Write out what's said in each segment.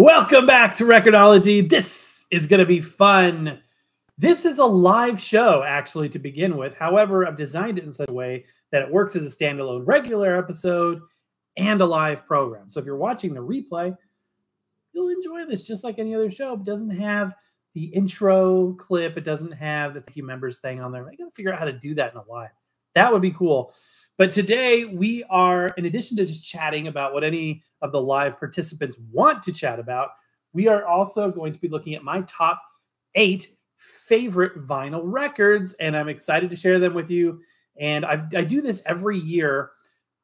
Welcome back to Recordology. This is going to be fun. This is a live show, actually, to begin with. However, I've designed it in such a way that it works as a standalone regular episode and a live program. So if you're watching the replay, you'll enjoy this just like any other show. It doesn't have the intro clip, it doesn't have the thank you members thing on there. I got to figure out how to do that in a live. That would be cool. But today we are, in addition to just chatting about what any of the live participants want to chat about, we are also going to be looking at my top eight favorite vinyl records. And I'm excited to share them with you. And i I do this every year.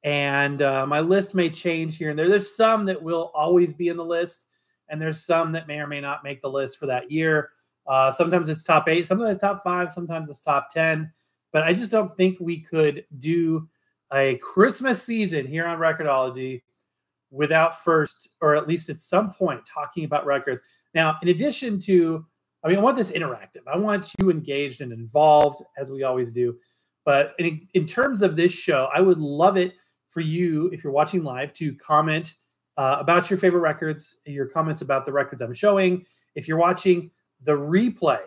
And uh, my list may change here and there. There's some that will always be in the list, and there's some that may or may not make the list for that year. Uh, sometimes it's top eight, sometimes it's top five, sometimes it's top 10. But I just don't think we could do a Christmas season here on Recordology without first, or at least at some point, talking about records. Now, in addition to, I mean, I want this interactive. I want you engaged and involved as we always do. But in, in terms of this show, I would love it for you, if you're watching live, to comment uh, about your favorite records, your comments about the records I'm showing. If you're watching the replay,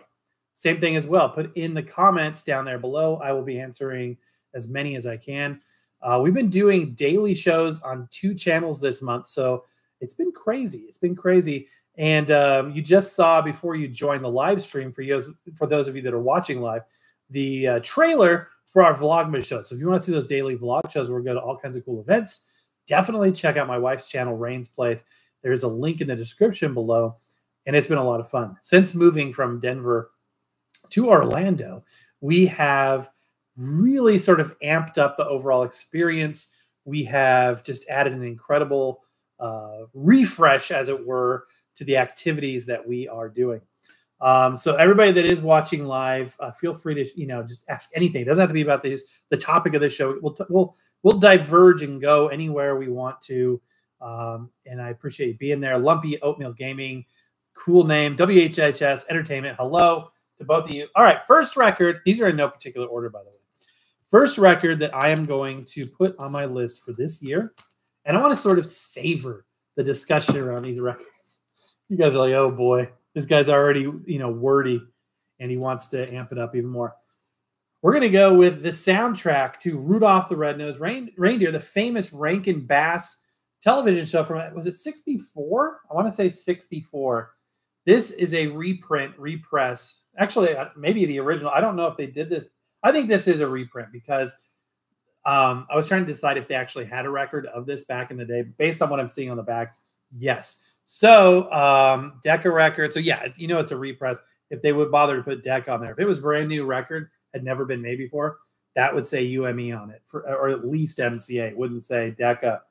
same thing as well. Put in the comments down there below. I will be answering as many as I can. Uh, we've been doing daily shows on two channels this month, so it's been crazy. It's been crazy. And um, you just saw before you joined the live stream for you, for those of you that are watching live, the uh, trailer for our Vlogmas show. So if you want to see those daily vlog shows, we're going to all kinds of cool events. Definitely check out my wife's channel, Rain's Place. There's a link in the description below, and it's been a lot of fun. Since moving from Denver to Orlando, we have really sort of amped up the overall experience. We have just added an incredible uh, refresh, as it were, to the activities that we are doing. Um, so everybody that is watching live, uh, feel free to you know just ask anything. It doesn't have to be about these the topic of the show. We'll we'll we'll diverge and go anywhere we want to. Um, and I appreciate you being there. Lumpy Oatmeal Gaming, cool name. WHHS Entertainment. Hello to both of you. All right, first record. These are in no particular order, by the way. First record that I am going to put on my list for this year, and I want to sort of savor the discussion around these records. You guys are like, oh boy, this guy's already, you know, wordy and he wants to amp it up even more. We're going to go with the soundtrack to Rudolph the Red-Nosed Rein- Reindeer, the famous Rankin Bass television show from, was it 64? I want to say 64. This is a reprint, repress. Actually, uh, maybe the original. I don't know if they did this I think this is a reprint because um, I was trying to decide if they actually had a record of this back in the day. Based on what I'm seeing on the back, yes. So um, Decca record. So yeah, you know it's a repress. If they would bother to put Decca on there, if it was brand new record, had never been made before, that would say UME on it, for, or at least MCA. It wouldn't say Decca.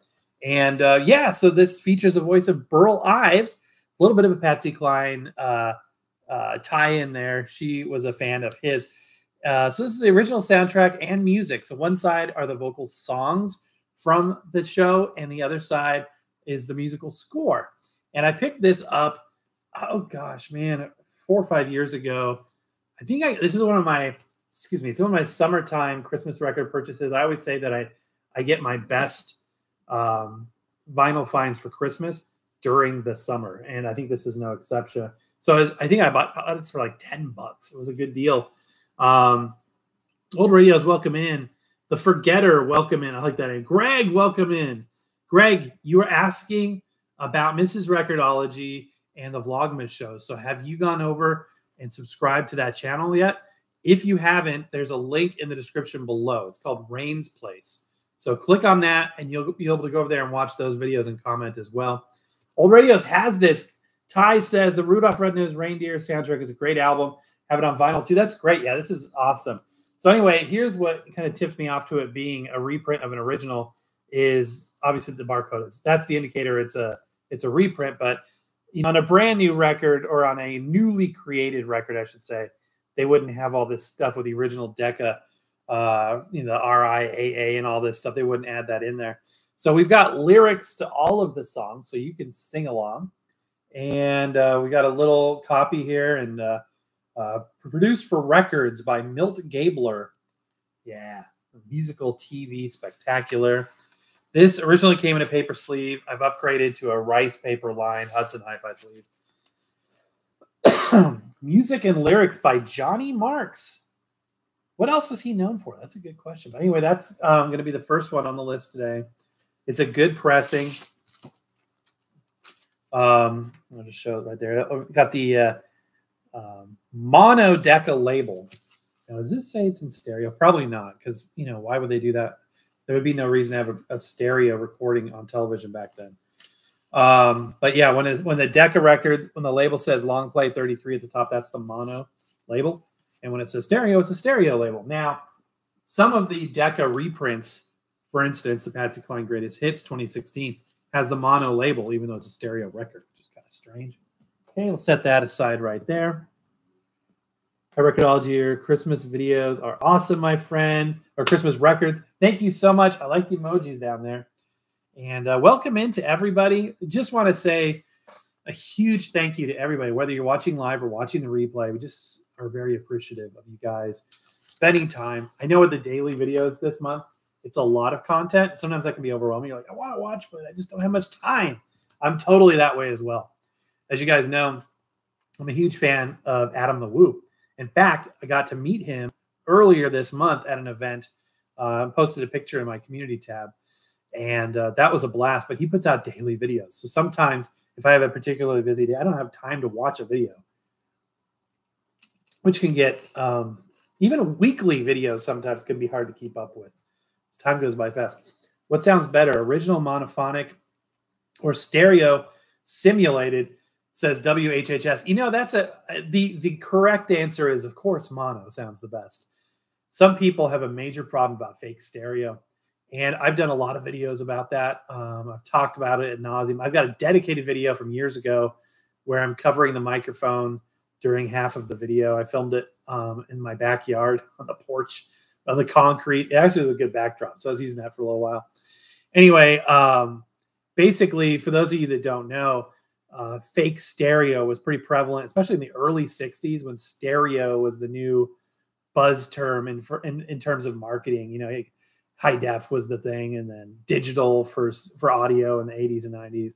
And uh, yeah, so this features the voice of Burl Ives, a little bit of a Patsy Cline uh, uh, tie in there. She was a fan of his. Uh, so this is the original soundtrack and music. So one side are the vocal songs from the show, and the other side is the musical score. And I picked this up. Oh gosh, man, four or five years ago. I think I this is one of my excuse me, it's one of my summertime Christmas record purchases. I always say that I I get my best um, vinyl finds for Christmas during the summer, and I think this is no exception. So I, was, I think I bought it for like ten bucks. It was a good deal. Um, old radios, welcome in. The Forgetter, welcome in. I like that name. Greg, welcome in. Greg, you were asking about Mrs. Recordology and the Vlogmas show. So have you gone over and subscribed to that channel yet? If you haven't, there's a link in the description below. It's called Rain's Place. So click on that and you'll be able to go over there and watch those videos and comment as well. Old Radios has this. Ty says the Rudolph Red-Nosed Reindeer soundtrack is a great album have it on vinyl too. That's great. Yeah, this is awesome. So anyway, here's what kind of tipped me off to it being a reprint of an original is obviously the barcode. Is, that's the indicator it's a it's a reprint, but you know, on a brand new record or on a newly created record, I should say, they wouldn't have all this stuff with the original Decca, uh, you know, the RIAA and all this stuff. They wouldn't add that in there. So we've got lyrics to all of the songs, so you can sing along. And uh, we got a little copy here, and uh, uh, produced for records by Milt Gabler. Yeah, musical TV spectacular. This originally came in a paper sleeve. I've upgraded to a rice paper line Hudson Hi-Fi sleeve. Music and lyrics by Johnny Marks. What else was he known for? That's a good question. But anyway, that's um, going to be the first one on the list today. It's a good pressing. Um, I'll just show it right there. got the uh, um, label. Now, does this say it's in stereo? Probably not, because you know why would they do that? There would be no reason to have a, a stereo recording on television back then. Um, but yeah, when is when the Decca record, when the label says long play 33 at the top, that's the mono label. And when it says stereo, it's a stereo label. Now, some of the Decca reprints, for instance, the Patsy Cline Greatest Hits 2016, has the mono label, even though it's a stereo record, which is kind of strange. Okay, we'll set that aside right there. Our recordology your Christmas videos are awesome, my friend. Or Christmas records. Thank you so much. I like the emojis down there. And uh, welcome into everybody. Just want to say a huge thank you to everybody, whether you're watching live or watching the replay. We just are very appreciative of you guys spending time. I know with the daily videos this month, it's a lot of content. Sometimes that can be overwhelming. You're like, I want to watch, but I just don't have much time. I'm totally that way as well. As you guys know, I'm a huge fan of Adam the Woo. In fact, I got to meet him earlier this month at an event. Uh, I posted a picture in my community tab, and uh, that was a blast. But he puts out daily videos. So sometimes if I have a particularly busy day, I don't have time to watch a video, which can get um, even weekly videos sometimes can be hard to keep up with. As time goes by fast. What sounds better, original monophonic or stereo simulated? Says WHHS. You know, that's a the the correct answer is of course mono sounds the best. Some people have a major problem about fake stereo. And I've done a lot of videos about that. Um, I've talked about it at nauseum. I've got a dedicated video from years ago where I'm covering the microphone during half of the video. I filmed it um, in my backyard on the porch on the concrete. It actually was a good backdrop, so I was using that for a little while. Anyway, um, basically, for those of you that don't know, uh, fake stereo was pretty prevalent, especially in the early '60s when stereo was the new buzz term in for, in, in terms of marketing. You know, high def was the thing, and then digital for for audio in the 80s and 90s,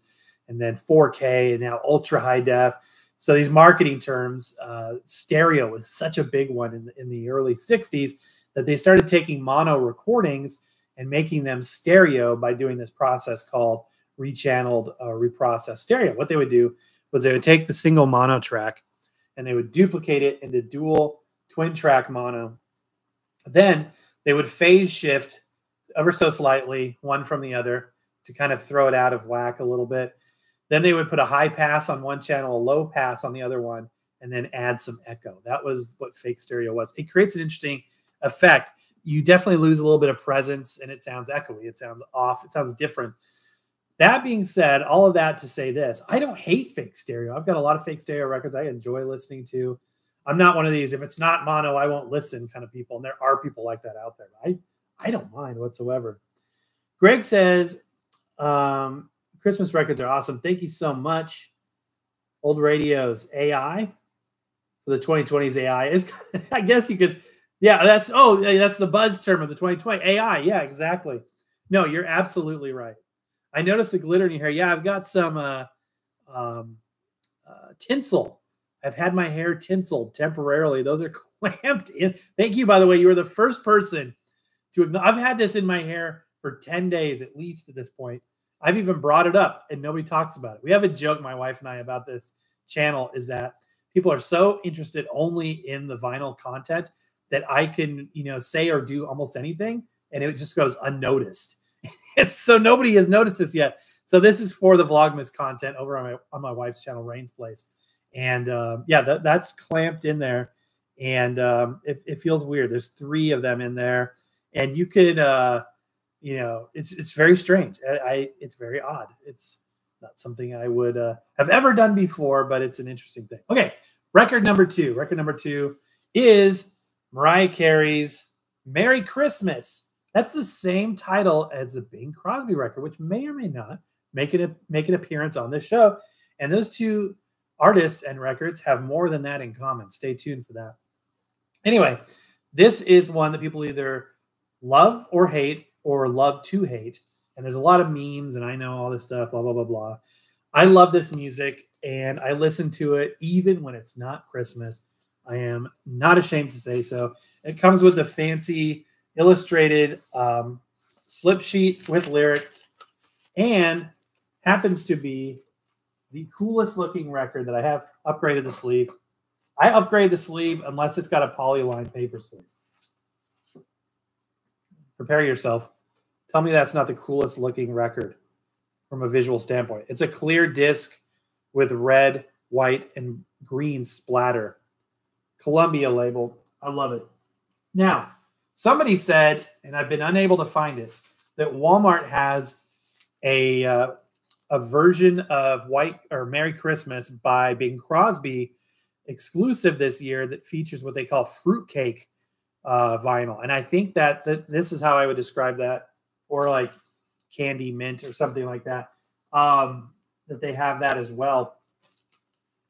and then 4K, and now ultra high def. So these marketing terms, uh, stereo was such a big one in the, in the early 60s that they started taking mono recordings and making them stereo by doing this process called rechanneled uh, reprocessed stereo. What they would do was they would take the single mono track and they would duplicate it into dual twin track mono. Then they would phase shift ever so slightly, one from the other, to kind of throw it out of whack a little bit. Then they would put a high pass on one channel, a low pass on the other one, and then add some echo. That was what fake stereo was. It creates an interesting effect. You definitely lose a little bit of presence and it sounds echoey. It sounds off. It sounds different. That being said, all of that to say this, I don't hate fake stereo. I've got a lot of fake stereo records I enjoy listening to. I'm not one of these, if it's not mono, I won't listen kind of people. And there are people like that out there. I I don't mind whatsoever. Greg says, um, Christmas records are awesome. Thank you so much. Old radios, AI for the 2020s AI. Is I guess you could, yeah, that's oh, that's the buzz term of the 2020 AI. Yeah, exactly. No, you're absolutely right. I noticed the glitter in your hair. Yeah, I've got some uh, um, uh, tinsel. I've had my hair tinseled temporarily. Those are clamped in. Thank you, by the way. You were the first person to I've had this in my hair for 10 days at least at this point. I've even brought it up and nobody talks about it. We have a joke, my wife and I, about this channel is that people are so interested only in the vinyl content that I can, you know, say or do almost anything and it just goes unnoticed. so nobody has noticed this yet. So this is for the Vlogmas content over on my on my wife's channel, Rain's Place. And uh, yeah, that, that's clamped in there. And um, it, it feels weird. There's three of them in there and you could uh you know it's it's very strange. I, I, it's very odd. It's not something i would uh, have ever done before but it's an interesting thing. Okay record number two. Record number two is mariah carey's merry christmas. That's the same title as the bing crosby record which may or may not make it make an appearance on this show. And those two artists and records have more than that in common. Stay tuned for that. Anyway this is one that people either love or hate or love to hate. And there's a lot of memes, and I know all this stuff, blah, blah, blah, blah. I love this music and I listen to it even when it's not Christmas. I am not ashamed to say so. It comes with a fancy illustrated um, slip sheet with lyrics and happens to be the coolest looking record that I have upgraded the sleeve. I upgrade the sleeve unless it's got a polyline paper sleeve. Prepare yourself. Tell me that's not the coolest looking record from a visual standpoint. It's a clear disc with red, white, and green splatter. Columbia label. I love it. Now, somebody said, and I've been unable to find it, that Walmart has a uh, a version of White or Merry Christmas by Bing Crosby exclusive this year that features what they call fruitcake uh, vinyl. And I think that, that this is how I would describe that, or like candy mint or something like that. Um, that they have that as well.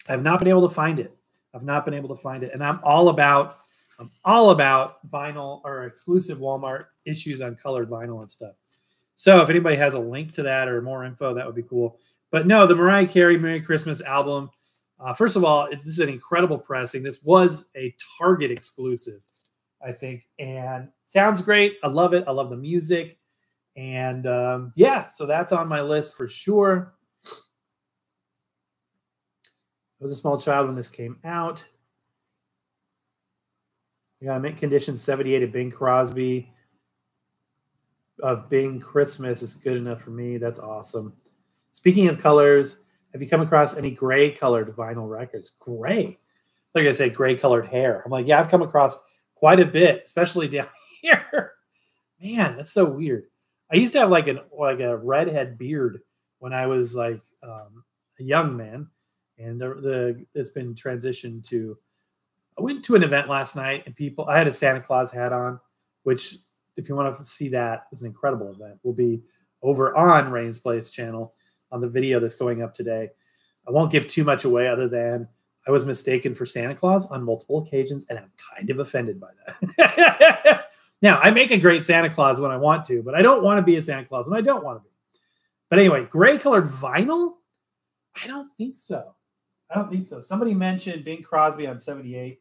I've not been able to find it. I've not been able to find it, and I'm all about I'm all about vinyl or exclusive Walmart issues on colored vinyl and stuff. So if anybody has a link to that or more info, that would be cool. But no, the Mariah Carey Merry Christmas album. Uh, first of all, this is an incredible pressing. This was a Target exclusive. I think, and sounds great. I love it. I love the music, and um, yeah, so that's on my list for sure. I was a small child when this came out. We got mint condition 78 of Bing Crosby of Bing Christmas is good enough for me. That's awesome. Speaking of colors, have you come across any gray colored vinyl records? Gray. Like I say, gray colored hair. I'm like, yeah, I've come across quite a bit, especially down here. Man, that's so weird. I used to have like an like a redhead beard when I was like um, a young man, and the, the it's been transitioned to. I went to an event last night, and people. I had a Santa Claus hat on, which, if you want to see that, was an incredible event. Will be over on Rain's Place channel on the video that's going up today. I won't give too much away, other than I was mistaken for Santa Claus on multiple occasions, and I'm kind of offended by that. now, I make a great Santa Claus when I want to, but I don't want to be a Santa Claus when I don't want to be. But anyway, gray colored vinyl? I don't think so. I don't think so. Somebody mentioned Bing Crosby on 78.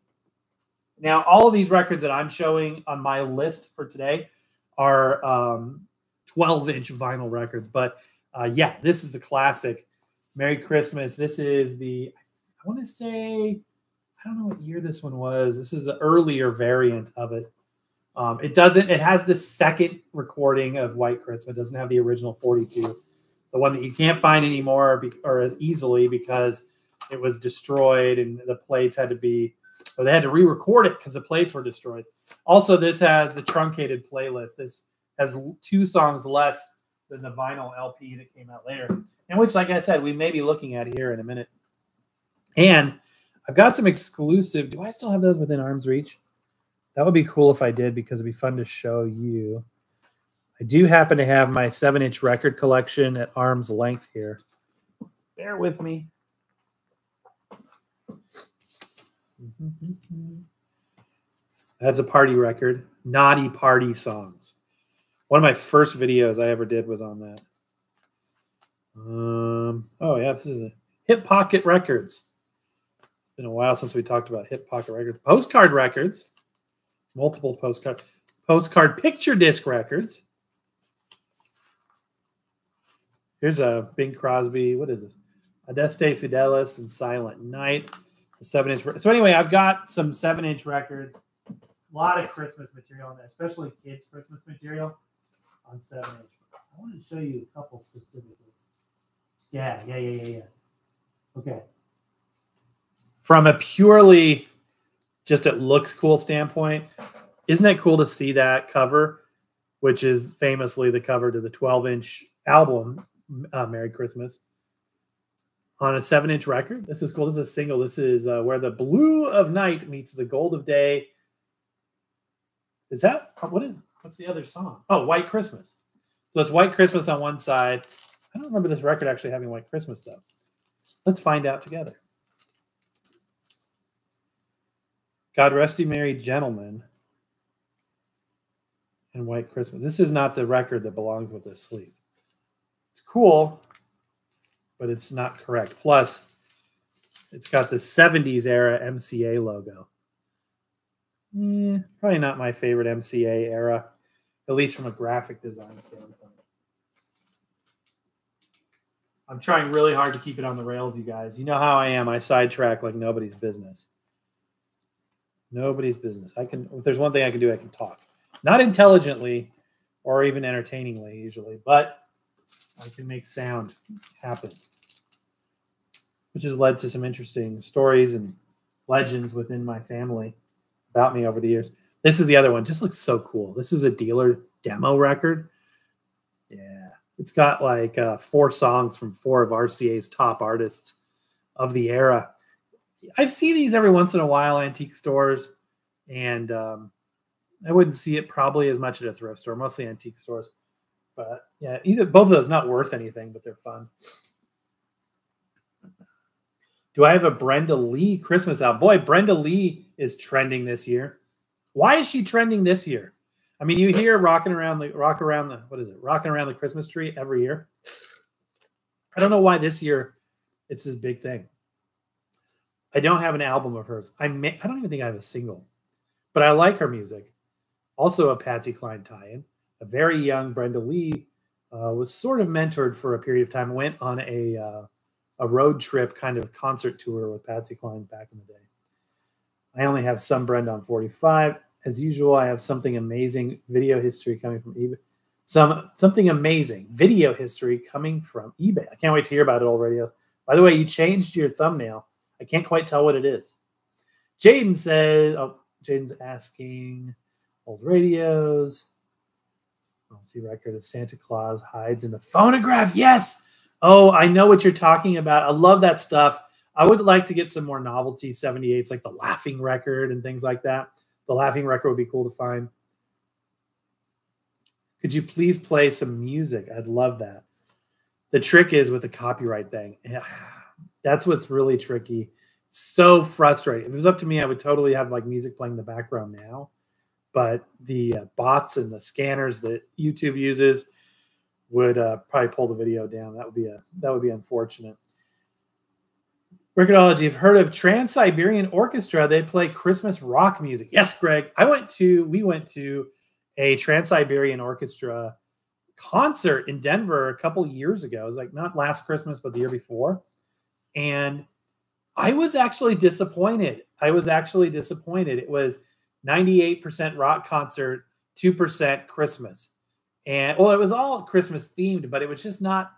Now, all of these records that I'm showing on my list for today are um, 12 inch vinyl records. But uh, yeah, this is the classic. Merry Christmas. This is the want to say, I don't know what year this one was. This is an earlier variant of it. Um, it doesn't, it has the second recording of White Christmas. It doesn't have the original 42, the one that you can't find anymore be, or as easily because it was destroyed and the plates had to be, or they had to re record it because the plates were destroyed. Also, this has the truncated playlist. This has two songs less than the vinyl LP that came out later, and which, like I said, we may be looking at here in a minute. And I've got some exclusive. Do I still have those within arm's reach? That would be cool if I did because it'd be fun to show you. I do happen to have my seven inch record collection at arm's length here. Bear with me. That's a party record. Naughty party songs. One of my first videos I ever did was on that. Um, oh yeah, this is a Hip Pocket Records been a while since we talked about hip pocket records. Postcard records, multiple postcard, postcard picture disc records. Here's a Bing Crosby. What is this? Adeste Fideles and Silent Night. The seven inch. So anyway, I've got some seven inch records. A lot of Christmas material in there, especially kids' Christmas material on seven inch. I want to show you a couple specifically. Yeah, yeah, yeah, yeah, yeah. Okay from a purely just it looks cool standpoint, isn't that cool to see that cover, which is famously the cover to the 12 inch album, uh, Merry Christmas, on a seven inch record? This is cool. This is a single. This is uh, where the blue of night meets the gold of day. Is that what is what's the other song? Oh, White Christmas. So it's White Christmas on one side. I don't remember this record actually having White Christmas though. Let's find out together. God rest you, merry gentlemen, and White Christmas. This is not the record that belongs with this sleeve. It's cool, but it's not correct. Plus, it's got the 70s era MCA logo. Eh, probably not my favorite MCA era, at least from a graphic design standpoint. I'm trying really hard to keep it on the rails, you guys. You know how I am. I sidetrack like nobody's business. Nobody's business. I can if there's one thing I can do, I can talk. Not intelligently or even entertainingly usually, but I can make sound happen. Which has led to some interesting stories and legends within my family about me over the years. This is the other one. Just looks so cool. This is a dealer demo record. Yeah. It's got like uh, four songs from four of RCA's top artists of the era. I see these every once in a while, antique stores, and um, I wouldn't see it probably as much at a thrift store, mostly antique stores. But yeah, either both of those not worth anything, but they're fun. Do I have a Brenda Lee Christmas album? Boy, Brenda Lee is trending this year. Why is she trending this year? I mean, you hear rocking around the rock around the what is it? Rocking around the Christmas tree every year. I don't know why this year it's this big thing. I don't have an album of hers. I may, I don't even think I have a single, but I like her music. Also, a Patsy Cline tie-in. A very young Brenda Lee uh, was sort of mentored for a period of time. Went on a uh, a road trip kind of concert tour with Patsy Cline back in the day. I only have some Brenda on 45. As usual, I have something amazing video history coming from eBay. Some something amazing video history coming from eBay. I can't wait to hear about it already. By the way, you changed your thumbnail. I can't quite tell what it is. Jaden says, oh, Jaden's asking old radios. see record of Santa Claus hides in the phonograph. Yes. Oh, I know what you're talking about. I love that stuff. I would like to get some more novelty 78s, like the Laughing Record and things like that. The Laughing Record would be cool to find. Could you please play some music? I'd love that. The trick is with the copyright thing. That's what's really tricky. so frustrating. If it was up to me, I would totally have like music playing in the background now. But the uh, bots and the scanners that YouTube uses, would uh, probably pull the video down. That would be a that would be unfortunate. Recordology, I've heard of Trans Siberian Orchestra. They play Christmas rock music. Yes, Greg. I went to we went to a Trans Siberian Orchestra concert in Denver a couple years ago. It was like not last Christmas, but the year before. And I was actually disappointed. I was actually disappointed. It was 98% rock concert, 2% Christmas and well, it was all Christmas themed, but it was just not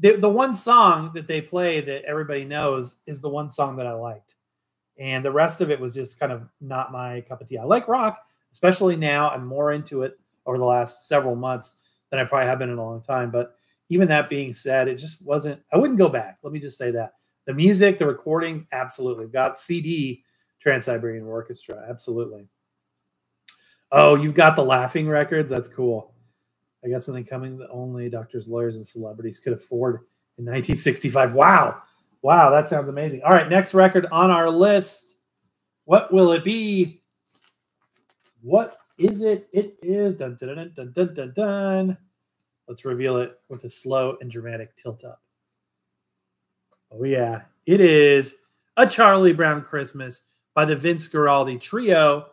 the the one song that they play that everybody knows is the one song that I liked, and the rest of it was just kind of not my cup of tea. I like rock, especially now. I'm more into it over the last several months than I probably have been in a long time. But even that being said, it just wasn't. I wouldn't go back. Let me just say that the music, the recordings, absolutely got CD Trans Siberian Orchestra, absolutely. Oh, you've got the laughing records. That's cool. I got something coming that only doctors, lawyers, and celebrities could afford in 1965. Wow. Wow, that sounds amazing. All right, next record on our list. What will it be? What is it? It is dun dun dun dun dun dun dun. Let's reveal it with a slow and dramatic tilt up. Oh yeah, it is a Charlie Brown Christmas by the Vince Guaraldi Trio,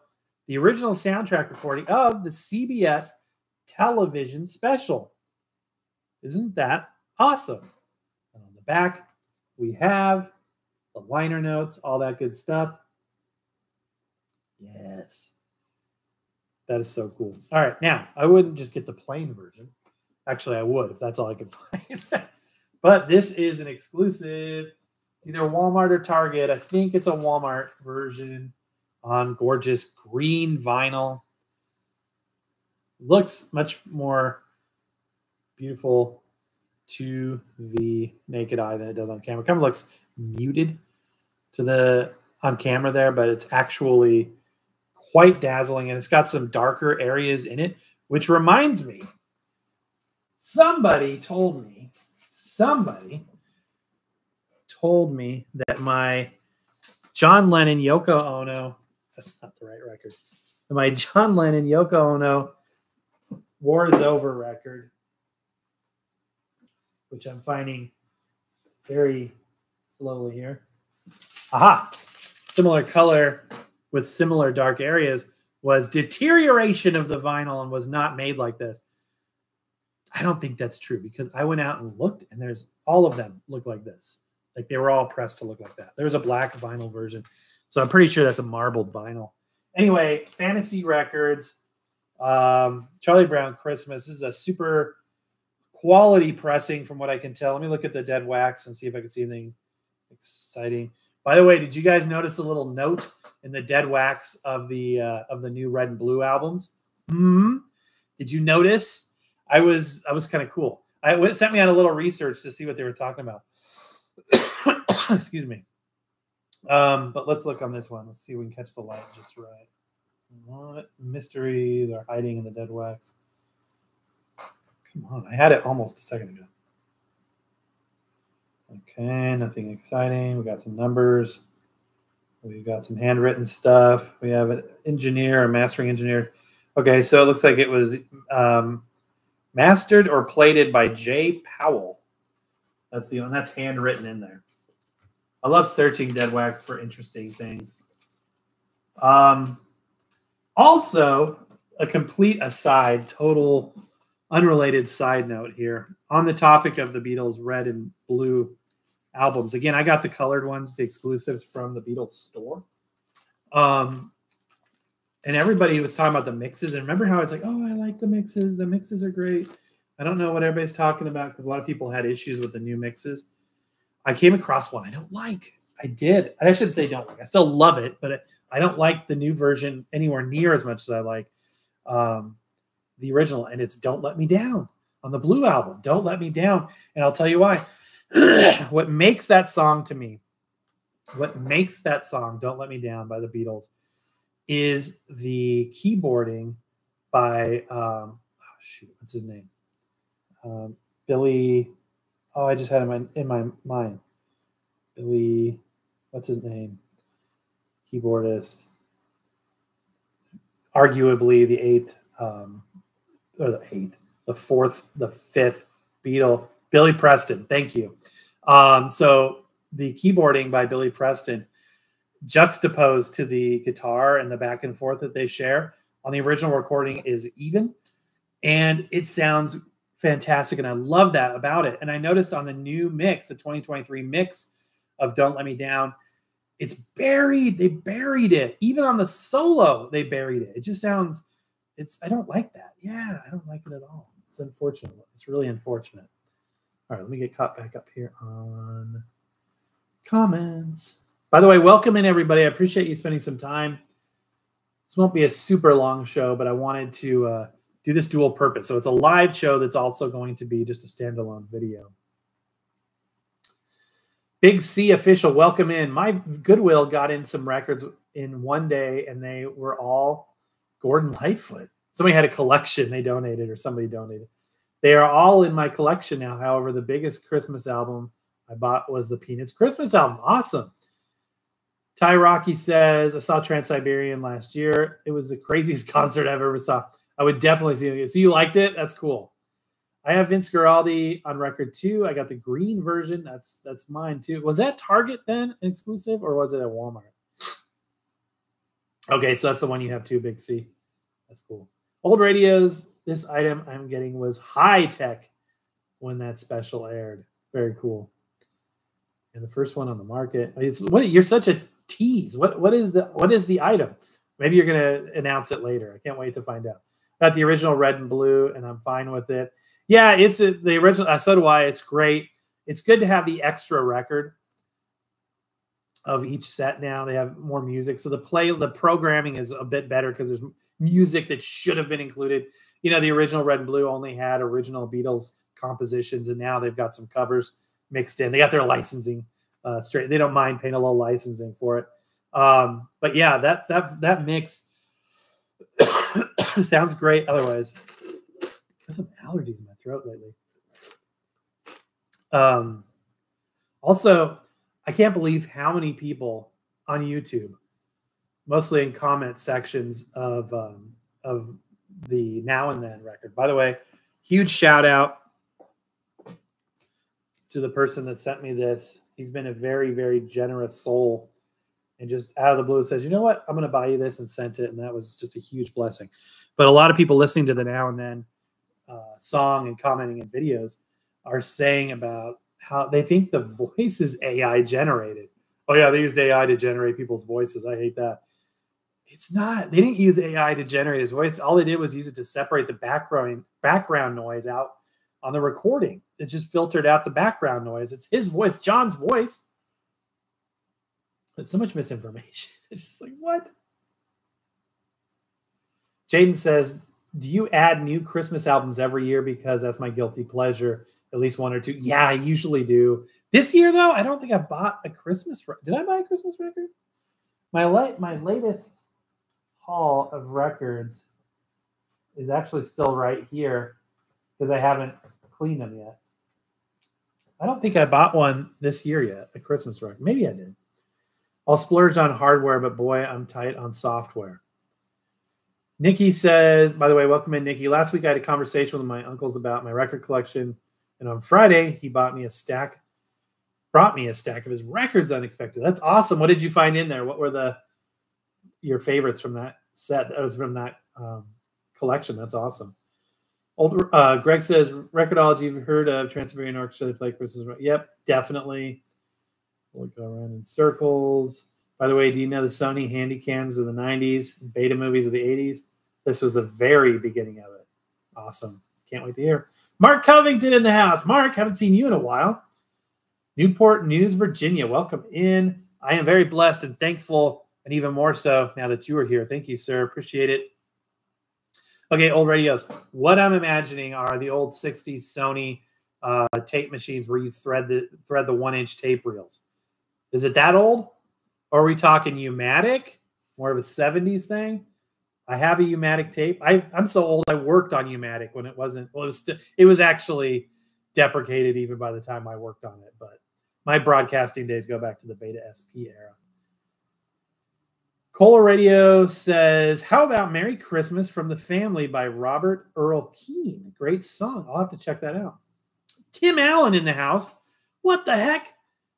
the original soundtrack recording of the CBS television special. Isn't that awesome? And on the back, we have the liner notes, all that good stuff. Yes. That is so cool. All right. Now, I wouldn't just get the plain version. Actually, I would if that's all I could find. but this is an exclusive. It's either Walmart or Target. I think it's a Walmart version on gorgeous green vinyl looks much more beautiful to the naked eye than it does on camera. Kind of looks muted to the on camera there, but it's actually quite dazzling and it's got some darker areas in it, which reminds me somebody told me, somebody told me that my John Lennon Yoko Ono, that's not the right record. My John Lennon Yoko Ono War is Over record which I'm finding very slowly here. Aha! Similar color with similar dark areas was deterioration of the vinyl and was not made like this. I don't think that's true because I went out and looked and there's all of them look like this. Like they were all pressed to look like that. There's a black vinyl version. So I'm pretty sure that's a marbled vinyl. Anyway, Fantasy Records, um, Charlie Brown Christmas. This is a super quality pressing from what I can tell. Let me look at the dead wax and see if I can see anything exciting. By the way, did you guys notice a little note in the dead wax of the uh, of the new Red and Blue albums? Hmm. Did you notice? I was I was kind of cool. I it sent me on a little research to see what they were talking about. Excuse me. Um, but let's look on this one. Let's see if we can catch the light just right. What mysteries are hiding in the dead wax? Come on, I had it almost a second ago. Okay, nothing exciting. We got some numbers. We've got some handwritten stuff. We have an engineer, a mastering engineer. Okay, so it looks like it was um, mastered or plated by Jay Powell. That's the one that's handwritten in there. I love searching dead wax for interesting things. Um, also, a complete aside, total unrelated side note here on the topic of the Beatles red and blue albums. Again, I got the colored ones, the exclusives from the Beatles store. Um, and everybody was talking about the mixes. And remember how it's like, oh, I like the mixes. The mixes are great. I don't know what everybody's talking about because a lot of people had issues with the new mixes. I came across one I don't like. I did. I shouldn't say don't like. I still love it, but I don't like the new version anywhere near as much as I like um, the original. And it's "Don't Let Me Down" on the Blue album. "Don't Let Me Down," and I'll tell you why. what makes that song to me, what makes that song "Don't Let Me Down" by the Beatles, is the keyboarding by um, oh shoot, what's his name? Um, Billy. Oh, I just had him in, in my mind. Billy, what's his name? Keyboardist. Arguably the eighth, um, or the eighth, the fourth, the fifth Beatle, Billy Preston. Thank you. Um, so the keyboarding by Billy Preston juxtaposed to the guitar and the back and forth that they share on the original recording is even. And it sounds fantastic and i love that about it. And i noticed on the new mix the 2023 mix of don't let me down it's buried they buried it. Even on the solo they buried it. It just sounds it's i don't like that. Yeah i don't like it at all. It's unfortunate. It's really unfortunate. All right let me get caught back up here on comments by the way, welcome in everybody. I appreciate you spending some time. This won't be a super long show, but I wanted to uh, do this dual purpose. So it's a live show that's also going to be just a standalone video. Big C official, welcome in. My Goodwill got in some records in one day, and they were all Gordon Lightfoot. Somebody had a collection they donated, or somebody donated. They are all in my collection now. However, the biggest Christmas album I bought was the Peanuts Christmas album. Awesome. Ty Rocky says, I saw Trans Siberian last year. It was the craziest concert I've ever saw. I would definitely see it. So you liked it? That's cool. I have Vince Guaraldi on record too. I got the green version. That's that's mine too. Was that Target then exclusive or was it at Walmart? Okay, so that's the one you have too, Big C. That's cool. Old radios. This item I'm getting was high tech when that special aired. Very cool. And the first one on the market. It's what you're such a tease. What what is the what is the item? Maybe you're going to announce it later. I can't wait to find out. Got the original red and blue, and I'm fine with it. Yeah, it's a, the original. Uh, I said why It's great. It's good to have the extra record of each set now. They have more music, so the play the programming is a bit better because there's music that should have been included. You know, the original Red and Blue only had original Beatles compositions, and now they've got some covers mixed in. They got their licensing uh, straight. They don't mind paying a little licensing for it. Um, but yeah, that that that mix sounds great. Otherwise, got some allergies in my throat lately. Um, also, I can't believe how many people on YouTube, mostly in comment sections of um, of the Now and Then record. By the way, huge shout out to the person that sent me this. He's been a very, very generous soul and just out of the blue says, you know what, I'm going to buy you this and sent it. And that was just a huge blessing. But a lot of people listening to the now and then uh, song and commenting in videos are saying about how they think the voice is AI generated. Oh, yeah, they used AI to generate people's voices. I hate that. It's not. They didn't use AI to generate his voice. All they did was use it to separate the background background noise out on the recording. It just filtered out the background noise. It's his voice, John's voice. There's so much misinformation. It's just like, what? Jaden says, Do you add new Christmas albums every year? Because that's my guilty pleasure. At least one or two. Yeah, I usually do. This year, though, I don't think I bought a Christmas. Did I buy a Christmas record? My late, my latest haul of records is actually still right here because I haven't cleaned them yet. I don't think I bought one this year yet, a Christmas record. Maybe I did. I'll splurge on hardware, but boy, I'm tight on software. Nikki says, by the way, welcome in, Nikki. Last week I had a conversation with my uncles about my record collection. And on Friday, he bought me a stack, brought me a stack of his records unexpected. That's awesome. What did you find in there? What were the your favorites from that set? That was from that um, collection. That's awesome. Old uh, Greg says, Recordology, you've heard of Trans-Siberian Orchestra? They play Christmas. Yep, definitely. We'll go around in circles. By the way, do you know the Sony Handycams of the 90s, beta movies of the 80s? This was the very beginning of it. Awesome. Can't wait to hear. Mark Covington in the house. Mark, haven't seen you in a while. Newport News, Virginia. Welcome in. I am very blessed and thankful, and even more so now that you are here. Thank you, sir. Appreciate it. Okay, old radios. What I'm imagining are the old 60s Sony uh, tape machines where you thread the thread the one inch tape reels. Is it that old? Or are we talking U-matic? More of a 70s thing? I have a U-matic tape. I, I'm so old. I worked on U-matic when it wasn't. Well, it was. It was actually deprecated even by the time I worked on it. But my broadcasting days go back to the Beta SP era. Cola Radio says, "How about Merry Christmas from the Family by Robert Earl Keen? Great song. I'll have to check that out." Tim Allen in the house. What the heck?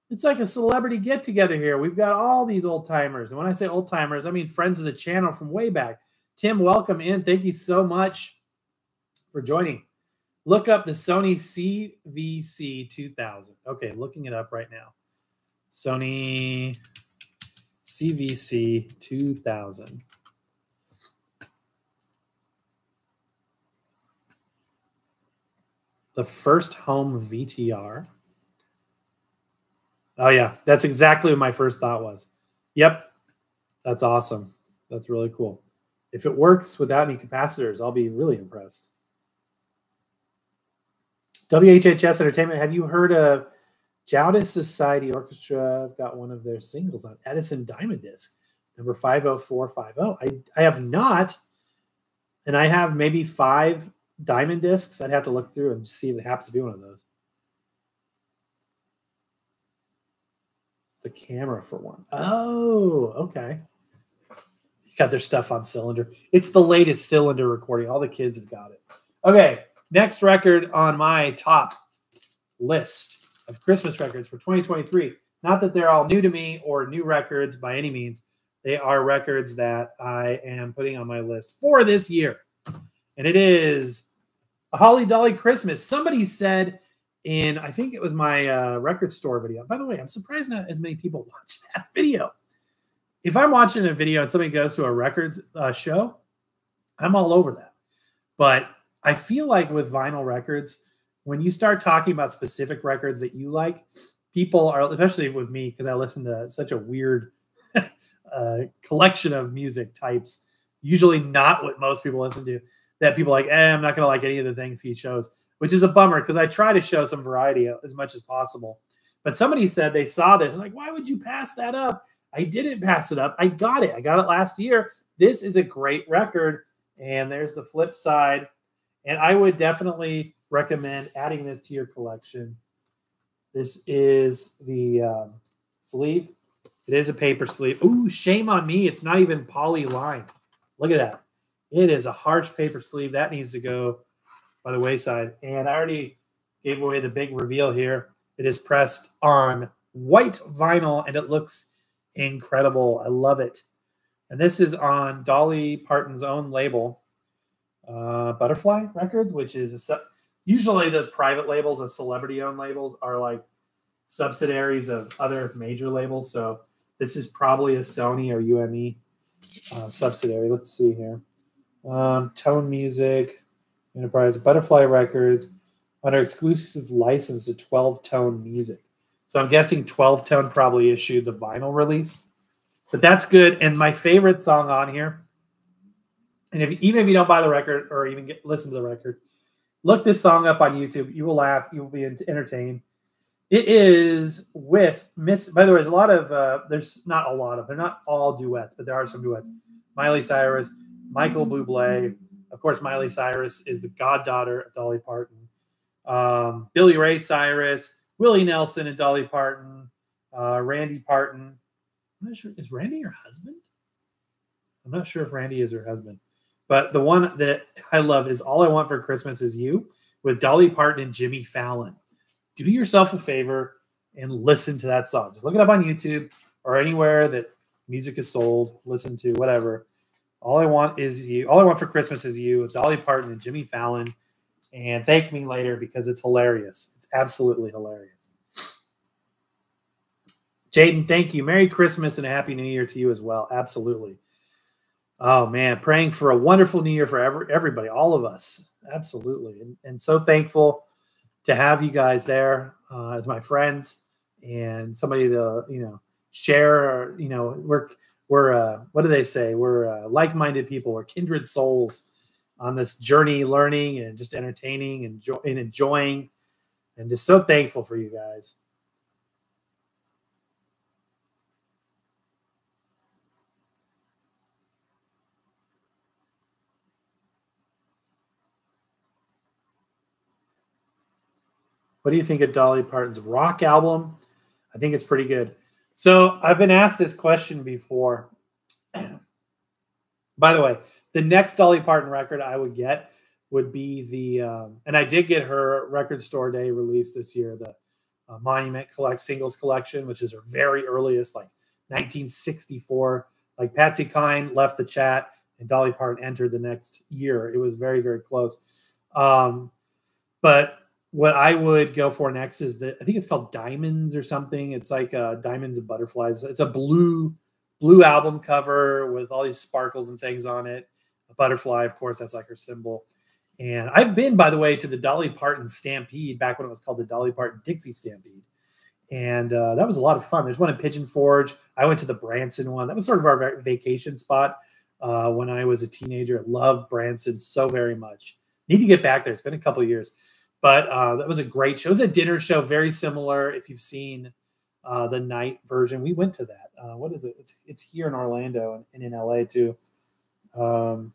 It's like a celebrity get together here. We've got all these old timers. And when I say old timers, I mean friends of the channel from way back. Tim, welcome in. Thank you so much for joining. Look up the Sony CVC 2000. Okay, looking it up right now. Sony CVC 2000. The first home VTR. Oh yeah, that's exactly what my first thought was. Yep, that's awesome. That's really cool. If it works without any capacitors, I'll be really impressed. WHHS Entertainment, have you heard of Jaudas' Society Orchestra? Got one of their singles on Edison Diamond Disc, number 50450. I, I have not, and I have maybe five diamond discs. I'd have to look through and see if it happens to be one of those. the camera for one. Oh, okay. Got their stuff on cylinder. It's the latest cylinder recording. All the kids have got it. Okay, next record on my top list of Christmas records for 2023. Not that they're all new to me or new records by any means. They are records that I am putting on my list for this year. And it is a Holly Dolly Christmas. Somebody said in, I think it was my uh, record store video. By the way, I'm surprised not as many people watch that video. If I'm watching a video and somebody goes to a record uh, show, I'm all over that. But I feel like with vinyl records, when you start talking about specific records that you like, people are, especially with me, because I listen to such a weird uh, collection of music types, usually not what most people listen to, that people like, eh, I'm not going to like any of the things he shows which is a bummer because I try to show some variety as much as possible. But somebody said they saw this and like, why would you pass that up? I didn't pass it up. I got it. I got it last year. This is a great record. And there's the flip side. And I would definitely recommend adding this to your collection. This is the um, sleeve. It is a paper sleeve. Ooh, shame on me. It's not even poly lined. Look at that. It is a harsh paper sleeve. That needs to go by the wayside. And I already gave away the big reveal here. It is pressed on white vinyl and it looks incredible. I love it. And this is on Dolly Parton's own label, uh, Butterfly Records, which is a, usually those private labels, the celebrity owned labels, are like subsidiaries of other major labels. So this is probably a Sony or UME uh, subsidiary. Let's see here. Um, Tone Music, Enterprise, Butterfly Records, under exclusive license to 12 Tone Music. So I'm guessing 12 Tone probably issued the vinyl release. But that's good. And my favorite song on here, and if even if you don't buy the record or even get listen to the record, look this song up on YouTube. You will laugh. You will be entertained. It is with Miss. By the way, there's a lot of. Uh, there's not a lot of. They're not all duets, but there are some duets. Miley Cyrus, Michael Bublé. Of course, Miley Cyrus is the goddaughter of Dolly Parton. Um, Billy Ray Cyrus, Willie Nelson and Dolly Parton, uh, Randy Parton. I'm not sure. Is Randy her husband? I'm not sure if Randy is her husband. But the one that I love is All I Want for Christmas Is You with Dolly Parton and Jimmy Fallon. Do yourself a favor and listen to that song. Just look it up on YouTube or anywhere that music is sold, listen to, whatever. All I want is you. All I want for Christmas is you with Dolly Parton and Jimmy Fallon and thank me later because it's hilarious. It's absolutely hilarious. Jaden, thank you. Merry Christmas and a Happy New Year to you as well. Absolutely. Oh man, praying for a wonderful New Year for every, everybody, all of us. Absolutely, and, and so thankful to have you guys there uh, as my friends and somebody to you know share. You know, we're we're uh, what do they say? We're uh, like-minded people. We're kindred souls on this journey, learning and just entertaining and, jo- and enjoying, and just so thankful for you guys. What do you think of Dolly Parton's rock album? I think it's pretty good. So I've been asked this question before. By the way, the next Dolly Parton record I would get would be the, um, and I did get her record store day release this year, the uh, Monument Collect Singles Collection, which is her very earliest, like 1964. Like Patsy Cline left the chat and Dolly Parton entered the next year. It was very, very close. Um, but what I would go for next is the I think it's called Diamonds or something. It's like uh, Diamonds and Butterflies. It's a blue blue album cover with all these sparkles and things on it. A butterfly, of course, that's like her symbol. And I've been, by the way, to the Dolly Parton Stampede back when it was called the Dolly Parton Dixie Stampede. And uh, that was a lot of fun. There's one in Pigeon Forge. I went to the Branson one. That was sort of our vacation spot uh, when I was a teenager. I loved Branson so very much. Need to get back there. It's been a couple years. But uh, that was a great show. It was a dinner show, very similar. If you've seen uh, the night version, we went to that. Uh, what is it? It's, it's here in Orlando and, and in LA too. Um,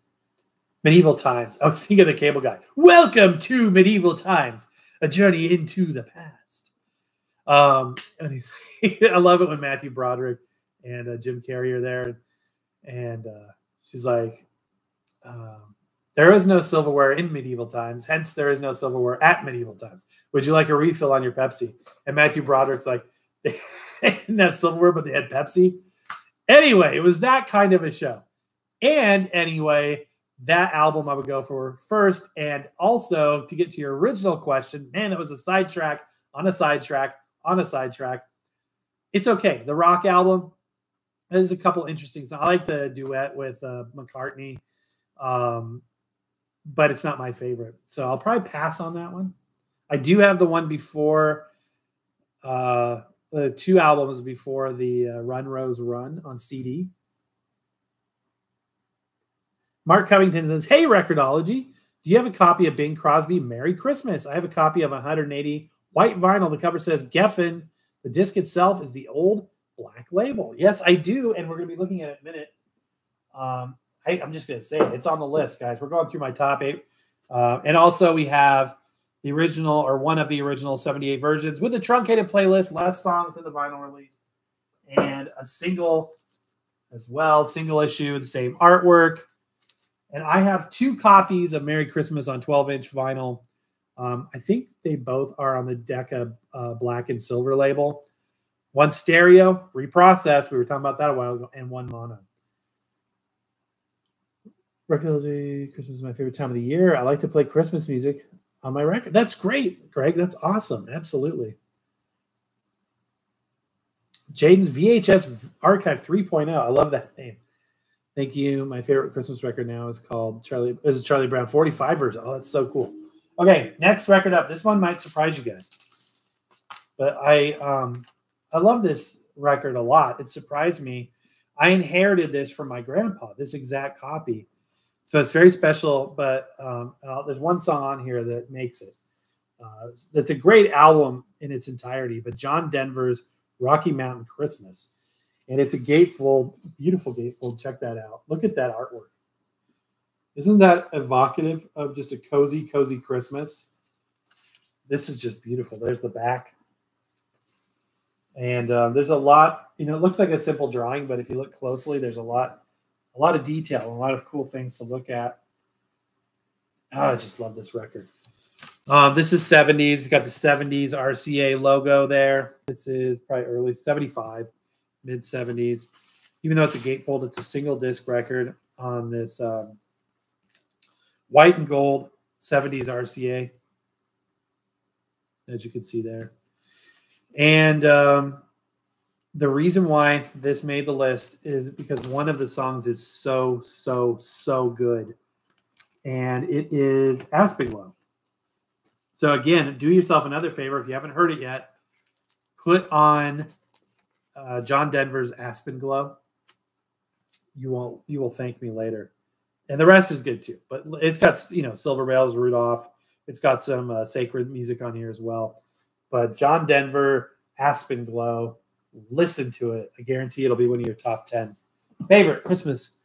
medieval times. I was thinking of the cable guy. Welcome to medieval times, a journey into the past. Um, and he's, I love it when Matthew Broderick and uh, Jim Carrey are there, and uh, she's like, um, there is no silverware in medieval times, hence there is no silverware at medieval times. Would you like a refill on your Pepsi? And Matthew Broderick's like, they didn't have silverware, but they had Pepsi. Anyway, it was that kind of a show. And anyway, that album I would go for first. And also to get to your original question, man, it was a sidetrack on a sidetrack on a sidetrack. It's okay. The rock album, there's a couple interesting. I like the duet with uh, McCartney. Um, but it's not my favorite. So I'll probably pass on that one. I do have the one before uh the two albums before the uh, Run Rose Run on CD. Mark Covington says, "Hey Recordology, do you have a copy of Bing Crosby Merry Christmas? I have a copy of 180 white vinyl. The cover says Geffen. The disc itself is the old black label. Yes, I do, and we're going to be looking at it in a minute. Um, I, am just going to say it. it's on the list, guys. We're going through my top eight. Uh, and also, we have the original or one of the original 78 versions with a truncated playlist, less songs in the vinyl release, and a single as well, single issue, the same artwork. And I have two copies of Merry Christmas on 12 inch vinyl Um, I think they both are on the Decca uh, black and silver label. One stereo, reprocessed. We were talking about that a while ago, and one mono. Regularly, Christmas is my favorite time of the year. I like to play Christmas music on my record. That's great, Greg. That's awesome. Absolutely. Jaden's VHS Archive 3.0. I love that name. Thank you. My favorite Christmas record now is called Charlie. Is Charlie Brown 45 version. Oh, that's so cool. Okay, next record up. This one might surprise you guys, but I um I love this record a lot. It surprised me. I inherited this from my grandpa. This exact copy so it's very special, but um, uh, there's one song on here that makes it. Uh, that's a great album in its entirety, but John Denver's Rocky Mountain Christmas. And it's a gatefold, beautiful gatefold. Check that out. Look at that artwork. Isn't that evocative of just a cozy, cozy Christmas? This is just beautiful. There's the back. And um, there's a lot, you know, it looks like a simple drawing, but if you look closely, there's a lot a lot of detail, a lot of cool things to look at. Oh, I just love this record. Um, this is 70s. You got the 70s RCA logo there. This is probably early 75, mid 70s. Even though it's a gatefold, it's a single disc record on this um, white and gold 70s RCA, as you can see there. And um, the reason why this made the list is because one of the songs is so so so good. And it is aspen glow so again do yourself another favor. If you haven't heard it yet click on uh, john denver's aspen glow. You will you will thank me later. And the rest is good too but it's got you know silver bells rudolph. It's got some uh, sacred music on here as well. But john denver aspen glow listen to it. I guarantee it'll be one of your top 10 favorite Christmas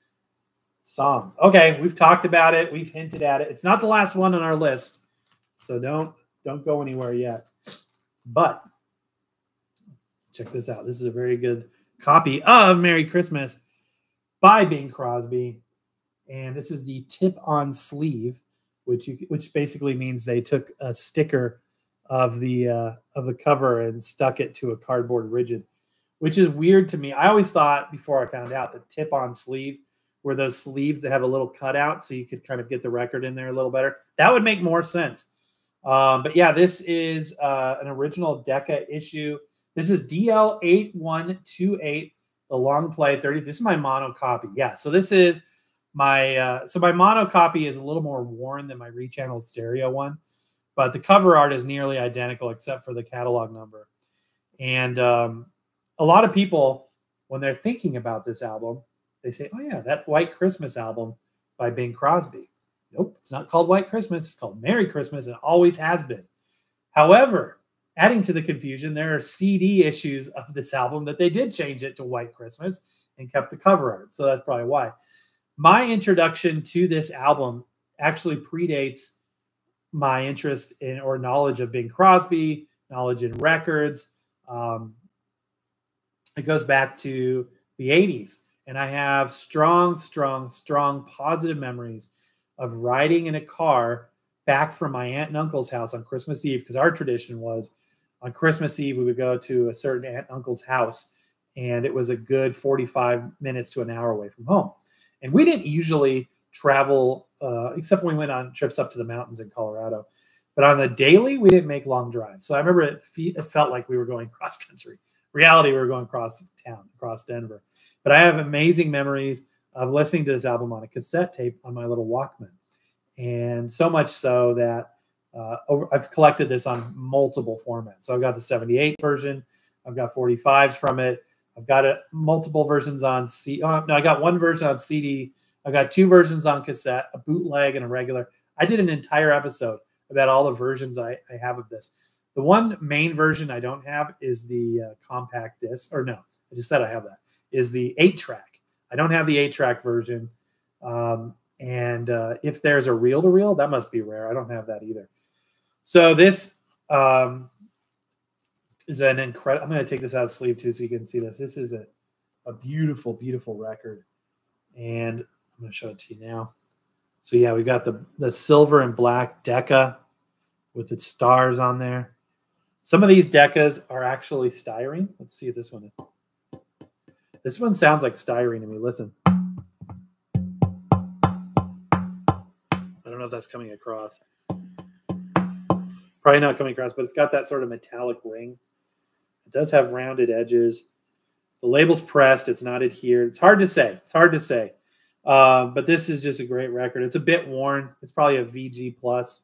songs. Okay, we've talked about it, we've hinted at it. It's not the last one on our list. So don't don't go anywhere yet. But check this out. This is a very good copy of Merry Christmas by Bing Crosby. And this is the tip on sleeve, which you, which basically means they took a sticker of the uh, of the cover and stuck it to a cardboard rigid which is weird to me. I always thought before I found out the tip on sleeve were those sleeves that have a little cutout so you could kind of get the record in there a little better. That would make more sense. Um, but yeah, this is uh, an original Decca issue. This is DL8128, the long play 30. This is my mono copy. Yeah, so this is my uh, so my mono copy is a little more worn than my rechanneled stereo one, but the cover art is nearly identical except for the catalog number. And um, a lot of people, when they're thinking about this album, they say, "Oh yeah, that White Christmas album by Bing Crosby." Nope, it's not called White Christmas. It's called Merry Christmas, and always has been. However, adding to the confusion, there are CD issues of this album that they did change it to White Christmas and kept the cover art. So that's probably why. My introduction to this album actually predates my interest in or knowledge of Bing Crosby, knowledge in records. Um, it goes back to the 80s. And I have strong, strong, strong positive memories of riding in a car back from my aunt and uncle's house on Christmas Eve, because our tradition was on Christmas Eve, we would go to a certain aunt and uncle's house, and it was a good 45 minutes to an hour away from home. And we didn't usually travel, uh, except when we went on trips up to the mountains in Colorado. But on the daily, we didn't make long drives. So I remember it, fe- it felt like we were going cross country reality, we were going across town, across Denver. But I have amazing memories of listening to this album on a cassette tape on my little Walkman. And so much so that uh, over, I've collected this on multiple formats. So I've got the 78 version, I've got 45s from it, I've got a, multiple versions on C. Oh, no, I got one version on CD. I've got two versions on cassette, a bootleg and a regular. I did an entire episode about all the versions I, I have of this. The one main version I don't have is the uh, compact disc, or no, I just said I have that, is the eight track. I don't have the eight track version. Um, and uh, if there's a reel to reel, that must be rare. I don't have that either. So this um, is an incredible. I'm going to take this out of sleeve too, so you can see this. This is a, a beautiful, beautiful record, and I'm going to show it to you now. So yeah, we got the the silver and black Decca with its stars on there. Some of these Deccas are actually styrene. Let's see if this one is. This one sounds like styrene to me. Listen. I don't know if that's coming across. Probably not coming across, but it's got that sort of metallic ring. It does have rounded edges. The label's pressed. It's not adhered. It's hard to say. It's hard to say. Uh, but this is just a great record. It's a bit worn. It's probably a VG plus.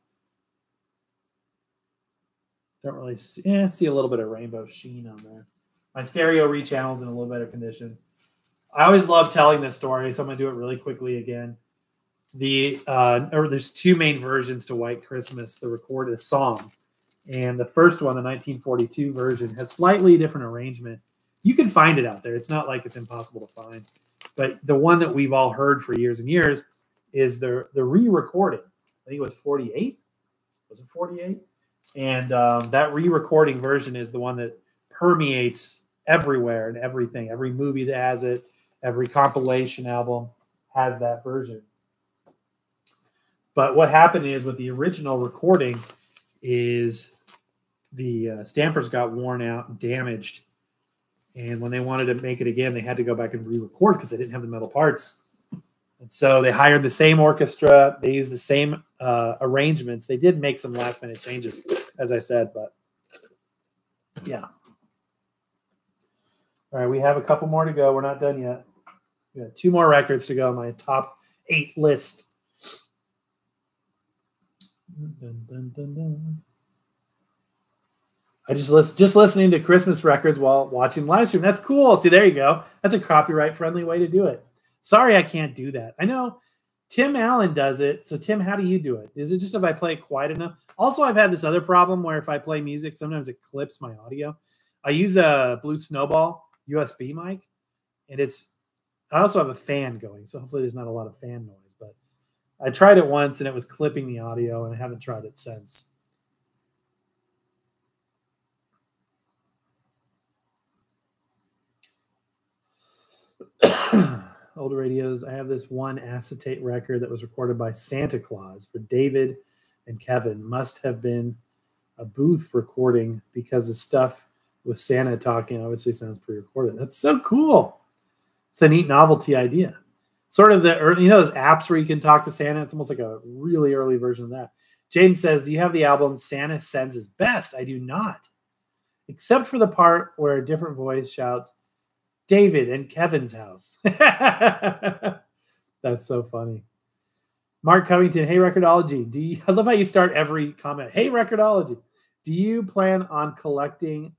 Don't really see, yeah, see a little bit of rainbow sheen on there. My stereo rechannel's in a little better condition. I always love telling this story, so I'm gonna do it really quickly again. The uh, or there's two main versions to White Christmas, the recorded song, and the first one, the 1942 version, has slightly different arrangement. You can find it out there. It's not like it's impossible to find. But the one that we've all heard for years and years is the the re-recording. I think it was 48. Was it 48? And um, that re-recording version is the one that permeates everywhere and everything. Every movie that has it, every compilation album has that version. But what happened is with the original recordings is the uh, stampers got worn out and damaged and when they wanted to make it again, they had to go back and re-record because they didn't have the metal parts. And so they hired the same orchestra. They used the same uh, arrangements. They did make some last minute changes, as I said, but yeah. All right, we have a couple more to go. We're not done yet. We got two more records to go on my top eight list. Dun, dun, dun, I just list just listening to Christmas records while watching live stream. That's cool. See, there you go. That's a copyright friendly way to do it. Sorry, I can't do that. I know Tim Allen does it. So, Tim, how do you do it? Is it just if I play it quiet enough? Also, I've had this other problem where if I play music, sometimes it clips my audio. I use a Blue Snowball USB mic, and it's. I also have a fan going, so hopefully there's not a lot of fan noise. But I tried it once and it was clipping the audio, and I haven't tried it since. old radios. I have this one acetate record that was recorded by Santa Claus for David and Kevin. Must have been a booth recording because the stuff with Santa talking obviously sounds pre-recorded. That's so cool. It's a neat novelty idea. Sort of the early, you know those apps where you can talk to Santa. It's almost like a really early version of that. Jane says, "Do you have the album Santa Sends His Best?" I do not, except for the part where a different voice shouts, David and Kevin's house. That's so funny. Mark Covington, hey Recordology. Do you I love how you start every comment. Hey Recordology. Do you plan on collecting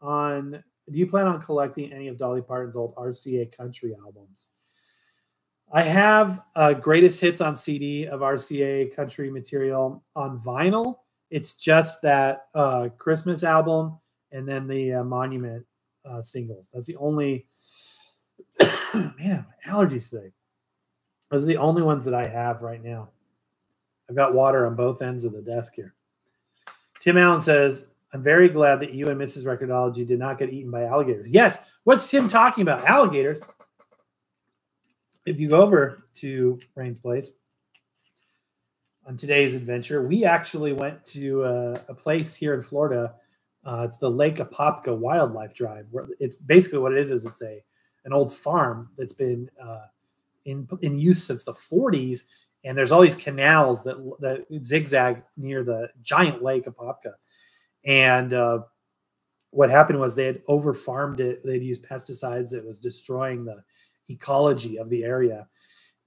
on do you plan on collecting any of Dolly Parton's old RCA country albums? I have uh, greatest hits on CD of RCA country material on vinyl. It's just that uh, Christmas album and then the uh, Monument uh, singles. That's the only man allergies today. Those are the only ones that I have right now. I've got water on both ends of the desk here. Tim Allen says, I'm very glad that you and Mrs. Recordology did not get eaten by alligators. Yes. What's Tim talking about? Alligators. If you go over to Rain's Place on today's adventure, we actually went to a, a place here in Florida uh, it's the Lake Apopka Wildlife Drive. Where it's basically what it is is it's a an old farm that's been uh, in in use since the 40s, and there's all these canals that that zigzag near the giant Lake Apopka. And uh, what happened was they had over farmed it. They'd used pesticides. It was destroying the ecology of the area,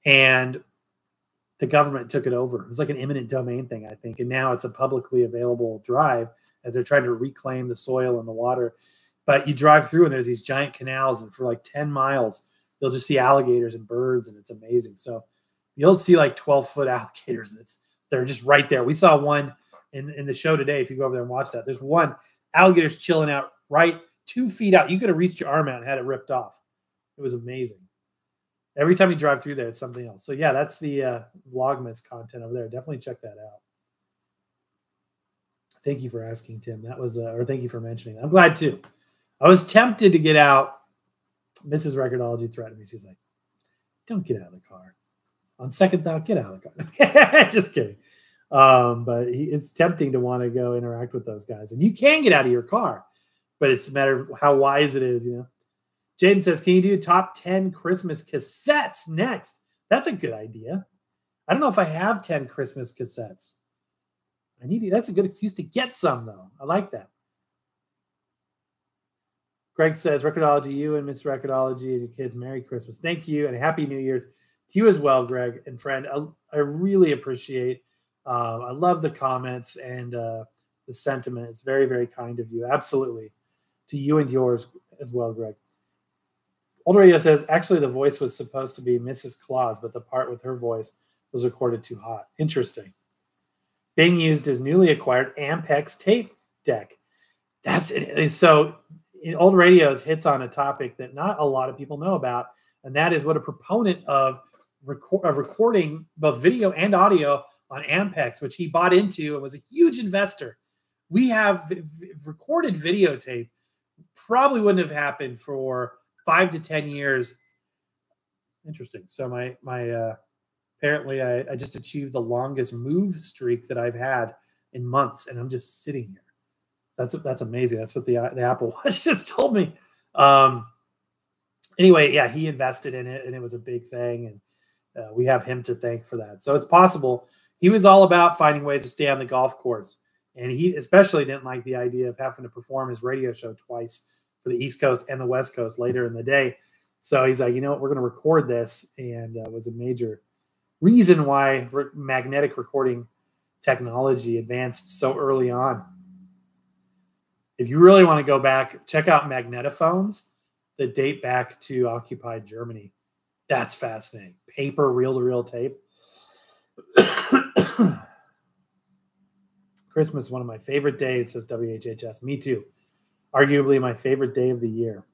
and the government took it over. It was like an eminent domain thing, I think, and now it's a publicly available drive as they're trying to reclaim the soil and the water. But you drive through and there's these giant canals, and for like 10 miles, you'll just see alligators and birds, and it's amazing. So you'll see like 12 foot alligators, it's they're just right there. We saw one in, in the show today. If you go over there and watch that, there's one alligator's chilling out right two feet out. You could have reached your arm out and had it ripped off. It was amazing. Every time you drive through there, it's something else. So yeah, that's the uh, Vlogmas content over there. Definitely check that out. Thank you for asking, Tim. That was, uh, or thank you for mentioning. I'm glad too. I was tempted to get out. Mrs. Recordology threatened me. She's like, "Don't get out of the car." On second thought, get out of the car. Just kidding. Um, but he, it's tempting to want to go interact with those guys. And you can get out of your car, but it's a matter of how wise it is, you know. Jaden says, Can you do top 10 Christmas cassettes next? That's a good idea. I don't know if I have 10 Christmas cassettes. I need that's a good excuse to get some though. I like that. Greg says, Recordology, you and Miss Recordology and your kids, Merry Christmas. Thank you and Happy New Year to you as well, Greg and friend. I, I really appreciate. Uh, I love the comments and uh, the sentiment. It's very, very kind of you. Absolutely, to you and yours as well, Greg. Old Radio says actually the voice was supposed to be Mrs. Claus, but the part with her voice was recorded too hot. Interesting. Bing used as newly acquired Ampex tape deck. That's it. So old radios hits on a topic that not a lot of people know about, and that is what a proponent of, record, of recording both video and audio on Ampex, which he bought into and was a huge investor. We have recorded videotape. Probably wouldn't have happened for five to ten years. Interesting. So my my uh, apparently I, I just achieved the longest move streak that I've had in months, and I'm just sitting here. That's that's amazing. That's what the the Apple Watch just told me. Um, anyway, yeah, he invested in it, and it was a big thing, and uh, we have him to thank for that. So it's possible. He was all about finding ways to stay on the golf course, and he especially didn't like the idea of having to perform his radio show twice for the East Coast and the West Coast later in the day. So he's like, you know what, we're going to record this, and uh, was a major reason why re- magnetic recording technology advanced so early on if you really want to go back, check out magnetophones that date back to occupied Germany. That's fascinating. Paper, reel to reel tape. Christmas, one of my favorite days, says WHHS. Me too. Arguably my favorite day of the year.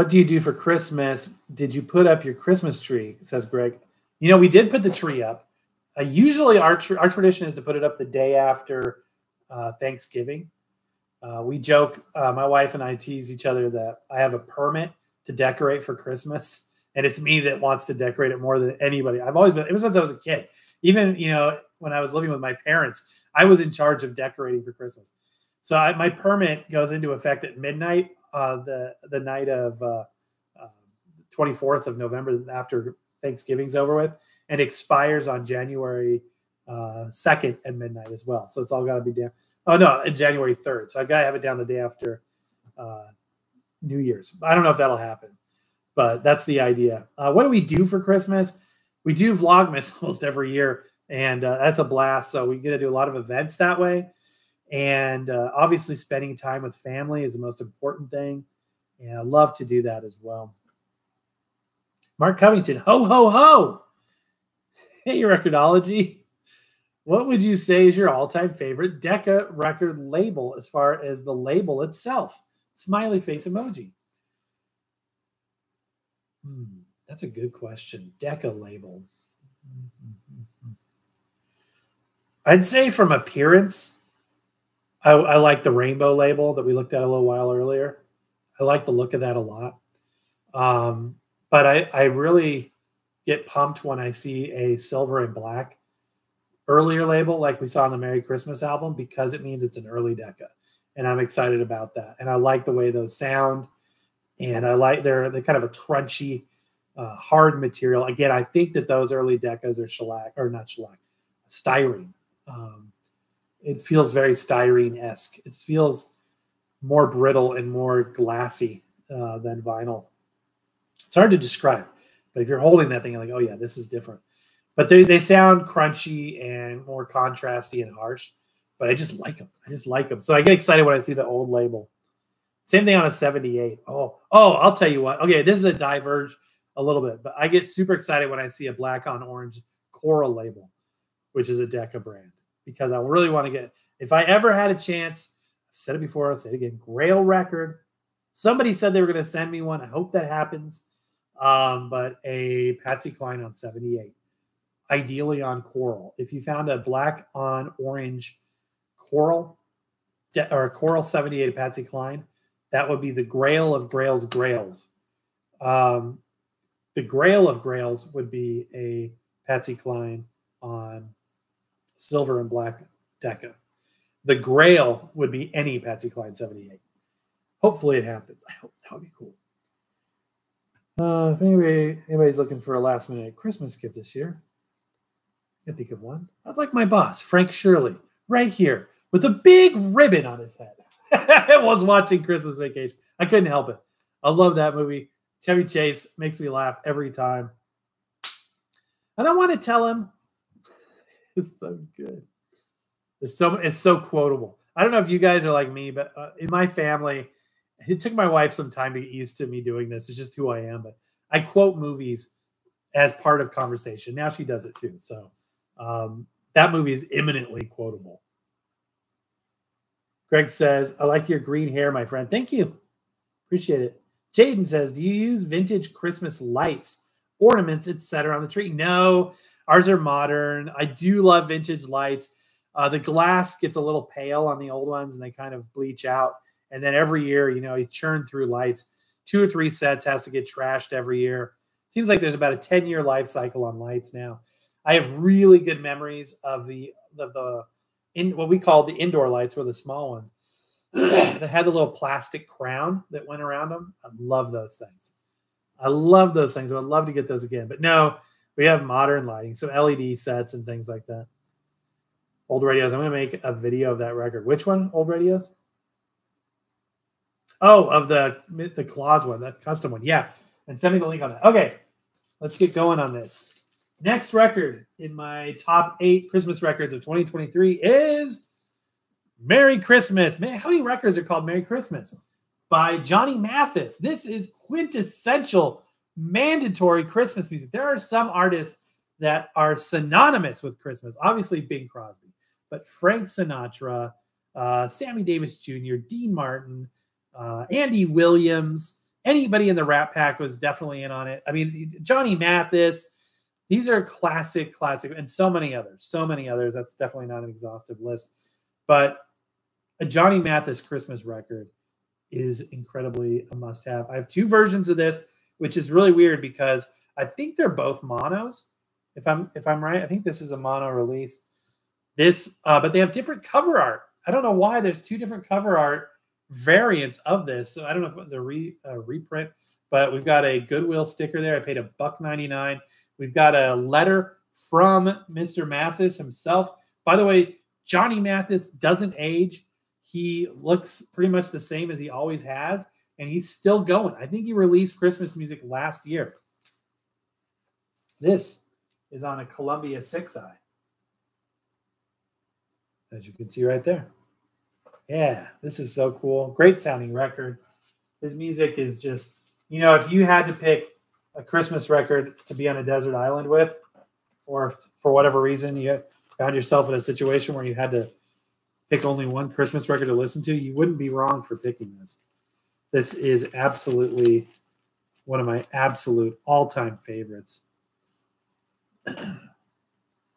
What do you do for Christmas? Did you put up your Christmas tree? Says Greg. You know, we did put the tree up. Uh, usually, our tr- our tradition is to put it up the day after uh, Thanksgiving. Uh, we joke, uh, my wife and I tease each other that I have a permit to decorate for Christmas, and it's me that wants to decorate it more than anybody. I've always been ever since I was a kid. Even you know when I was living with my parents, I was in charge of decorating for Christmas. So I, my permit goes into effect at midnight, uh, the the night of uh, twenty fourth of November after Thanksgiving's over with and expires on January uh, 2nd at midnight as well. So it's all got to be down. Oh, no, January 3rd. So I got to have it down the day after uh, New Year's. I don't know if that'll happen, but that's the idea. Uh, what do we do for Christmas? We do Vlogmas almost every year, and uh, that's a blast. So we get to do a lot of events that way. And uh, obviously, spending time with family is the most important thing. And I love to do that as well. Mark Covington, ho, ho, ho. Hey, Recordology. What would you say is your all time favorite Decca record label as far as the label itself? Smiley face emoji. Hmm, that's a good question. Decca label. I'd say from appearance, I, I, like the rainbow label that we looked at a little while earlier. I like the look of that a lot. Um, but I, I really get pumped when I see a silver and black earlier label like we saw on the Merry Christmas album because it means it's an early Decca. And I'm excited about that. And I like the way those sound. And I like they're they're kind of a crunchy, uh, hard material. Again, I think that those early Deccas are shellac or not shellac, styrene. Um, it feels very styrene esque. It feels more brittle and more glassy uh, than vinyl. It's hard to describe. But if you're holding that thing, you're like, oh yeah, this is different. But they, they sound crunchy and more contrasty and harsh. But I just like them. I just like them. So I get excited when I see the old label. Same thing on a 78. Oh, oh, I'll tell you what. Okay, this is a diverge a little bit, but I get super excited when I see a black on orange coral label, which is a Decca brand, because I really want to get. If I ever had a chance, I've said it before. I'll say it again. Grail record. Somebody said they were going to send me one. I hope that happens um, but a Patsy Cline on 78, ideally on coral. If you found a black on orange coral or a coral 78 Patsy Cline, that would be the grail of grails grails. Um, the Grail of Grails would be a Patsy Cline on silver and black Decca. The Grail would be any Patsy Cline 78. Hopefully it happens. I hope that would be cool. Uh, if anybody, anybody's looking for a last minute Christmas gift this year, I think of one. I'd like my boss, Frank Shirley, right here with a big ribbon on his head. I was watching Christmas Vacation. I couldn't help it. I love that movie. Chevy Chase makes me laugh every time. And I want to tell him it's so good. There's so it's so quotable. I don't know if you guys are like me, but uh, in my family, it took my wife some time to get used to me doing this. It's just who I am. But I quote movies as part of conversation. Now she does it too. So um, that movie is imminently quotable. Greg says, I like your green hair, my friend. Thank you. Appreciate it. Jaden says, Do you use vintage Christmas lights, ornaments, etc. on the tree? No, ours are modern. I do love vintage lights. Uh, the glass gets a little pale on the old ones and they kind of bleach out. And then every year, you know, you churn through lights. Two or three sets has to get trashed every year. Seems like there's about a 10 year life cycle on lights now. I have really good memories of the of the in what we call the indoor lights were the small ones that had the little plastic crown that went around them. I love those things. I love those things. I would love to get those again. But no, we have modern lighting, so LED sets and things like that. Old radios. I'm going to make a video of that record. Which one? Old radios? Oh, of the the Claus one, the custom one. Yeah. And send me the link on that. Okay. Let's get going on this. Next record in my top eight Christmas records of 2023 is Merry Christmas. Man, how many records are called Merry Christmas? By Johnny Mathis. This is quintessential, mandatory Christmas music. There are some artists that are synonymous with Christmas. Obviously, Bing Crosby, but Frank Sinatra, uh, Sammy Davis Jr., Dean Martin, uh, Andy Williams, anybody in the Rat Pack was definitely in on it. I mean, Johnny Mathis, these are classic, classic, and so many others, so many others. That's definitely not an exhaustive list. But a Johnny Mathis Christmas record is incredibly a must have. I have two versions of this, which is really weird because I think they're both monos. If I'm if I'm right, I think this is a mono release. This, uh, but they have different cover art. I don't know why. There's two different cover art variants of this. So I don't know if it's a, re, a reprint, but we've got a Goodwill sticker there. I paid a buck ninety nine. We've got a letter from Mr. Mathis himself. By the way, Johnny Mathis doesn't age. He looks pretty much the same as he always has, and he's still going. I think he released Christmas music last year. This is on a Columbia 6i, as you can see right there. Yeah, this is so cool. Great sounding record. His music is just, you know, if you had to pick a Christmas record to be on a desert island with, or for whatever reason you found yourself in a situation where you had to pick only one Christmas record to listen to, you wouldn't be wrong for picking this. This is absolutely one of my absolute all-time favorites.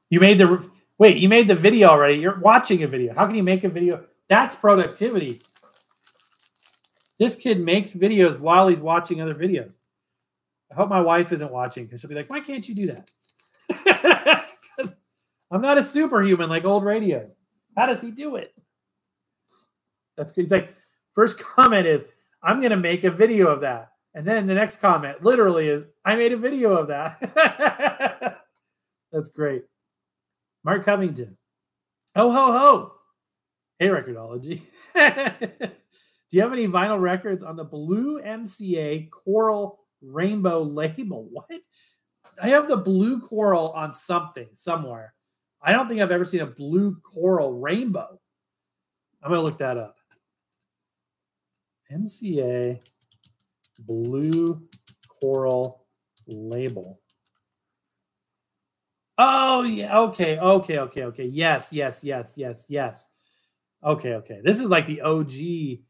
you made the wait, you made the video already. You're watching a video. How can you make a video? That's productivity. This kid makes videos while he's watching other videos. I hope my wife isn't watching because she'll be like, why can't you do that? I'm not a superhuman like old radios. How does he do it? That's good. He's like, first comment is, I'm going to make a video of that. And then the next comment literally is, I made a video of that. That's great. Mark Covington. Ho, ho, ho. Hey, Recordology. Do you have any vinyl records on the Blue MCA Coral rainbow label. What? I have the blue coral on something somewhere. I don't think I've ever seen a blue coral rainbow. I'm going to look that up. MCA blue coral label. Oh, yeah. Okay. Okay. Okay. Okay. Yes. Yes. Yes. Yes. Yes. Okay. Okay. This is like the OG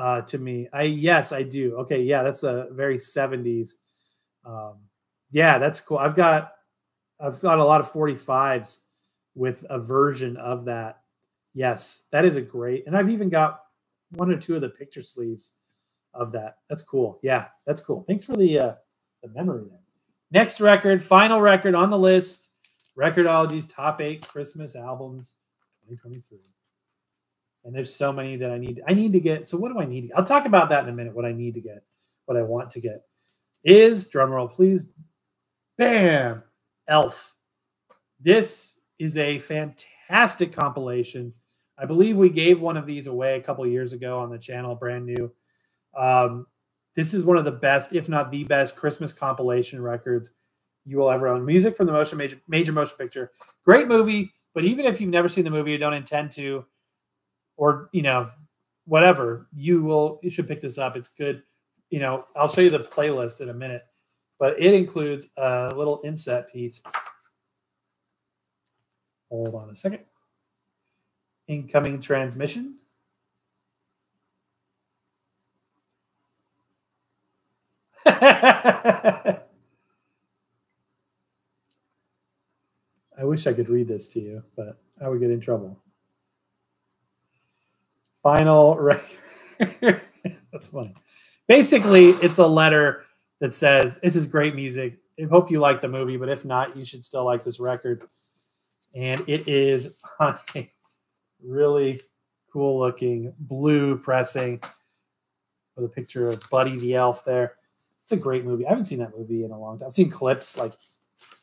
uh, to me. I yes, I do. Okay, yeah, that's a very 70s. Um, yeah, that's cool. I've got I've got a lot of 45s with a version of that. Yes, that is a great. And I've even got one or two of the picture sleeves of that. That's cool. Yeah, that's cool. Thanks for the uh, the memory. Then. Next record, final record on the list Recordology's top eight Christmas albums 2023. And there's so many that I need. I need to get. So what do I need? I'll talk about that in a minute. What I need to get, what I want to get, is drumroll, please. Bam, Elf. This is a fantastic compilation. I believe we gave one of these away a couple years ago on the channel, brand new. Um, this is one of the best, if not the best, Christmas compilation records you will ever own. Music from the motion major, major motion picture. Great movie, but even if you've never seen the movie or don't intend to, or you know, whatever, you will you should pick this up. It's good. You know, I'll show you the playlist in a minute, but it includes a little inset piece. Hold on a second. Incoming transmission. I wish I could read this to you, but I would get in trouble. Final record. That's funny. Basically, it's a letter that says, This is great music. I hope you like the movie, but if not, you should still like this record. And it is really cool looking blue pressing with a picture of Buddy the Elf there. It's a great movie. I haven't seen that movie in a long time. I've seen clips like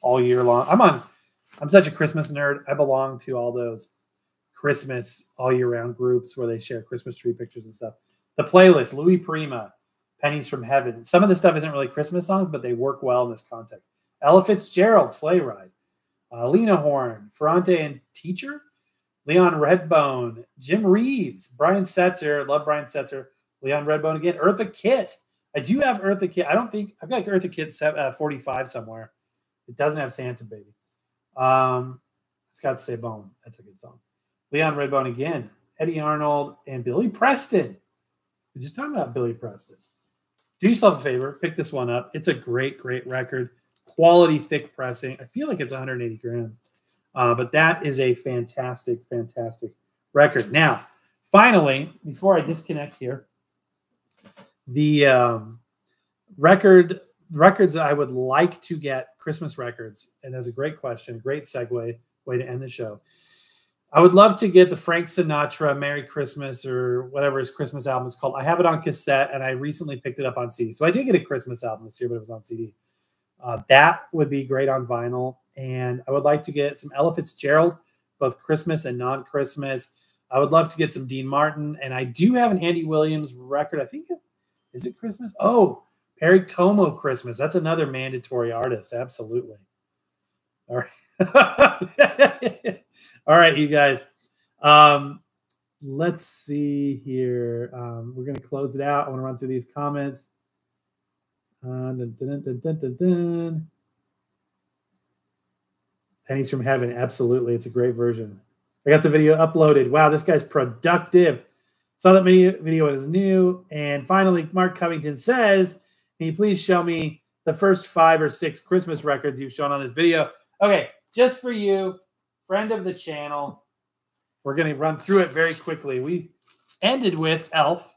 all year long. I'm on I'm such a Christmas nerd. I belong to all those Christmas all year round groups where they share Christmas tree pictures and stuff. The playlist, Louis Prima, Pennies from Heaven. Some of the stuff isn't really Christmas songs, but they work well in this context. Ella Fitzgerald, Sleigh Ride. Uh, Lena Ferrante and Teicher. Leon Redbone, Jim Reeves, Brian Setzer, love Brian Setzer, Leon Redbone again, Eartha Kitt. I do have Eartha Kitt. I don't think I've got Eartha Kitt uh, 45 somewhere. It doesn't have Santa Baby. Um, Scott Sabone. That's a good song. Leon Redbone again. Eddy Arnold and Billy Preston. We're just talking about Billy Preston. Do yourself a favor, pick this one up. It's a great, great record. Quality, thick pressing. I feel like it's 180 grams, uh, but that is a fantastic, fantastic record. Now, finally, before I disconnect here, the um, record records that I would like to get Christmas records, and that's a great question, great segue way to end the show. I would love to get the Frank Sinatra Merry Christmas or whatever his Christmas album is called. I have it on cassette, and I recently picked it up on CD. So I did get a Christmas album this year, but it was on CD. Uh, that would be great on vinyl, and I would like to get some Ella Fitzgerald, both Christmas and non-Christmas. I would love to get some Dean Martin, and I do have an Andy Williams record. I think is it Christmas? Oh, Perry Como Christmas. That's another mandatory artist. Absolutely. All right. All right, you guys. Um, let's see here. Um, we're going to close it out. I want to run through these comments. Uh, dun, dun, dun, Pennies from Heaven. Absolutely. It's a great version. I got the video uploaded. Wow, this guy's productive. Saw that video, video is new. And finally, Mark Covington says, can you please show me the first five or six Christmas records you've shown on this video? Okay, just for you, friend of the channel, we're going to run through it very quickly. We ended with Elf,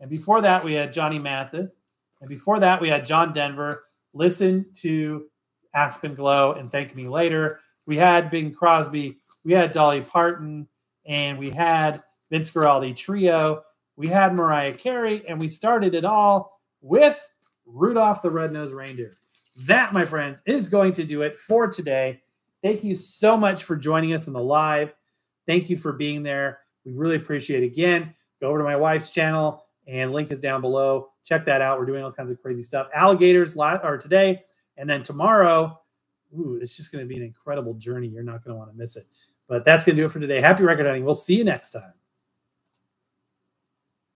and before that, we had Johnny Mathis, and before that, we had John Denver. Listen to Aspen Glow and Thank Me Later. We had Bing Crosby, we had Dolly Parton, and we had Vince Guaraldi Trio. We had Mariah Carey, and we started it all with Rudolph the Red-Nosed Reindeer. That, my friends, is going to do it for today. Thank you so much for joining us in the live. Thank you for being there. We really appreciate it. Again, go over to my wife's channel and link is down below. Check that out. We're doing all kinds of crazy stuff. Alligators are today, and then tomorrow. Ooh, it's just going to be an incredible journey. You're not going to want to miss it. But that's going to do it for today. Happy record hunting. We'll see you next time.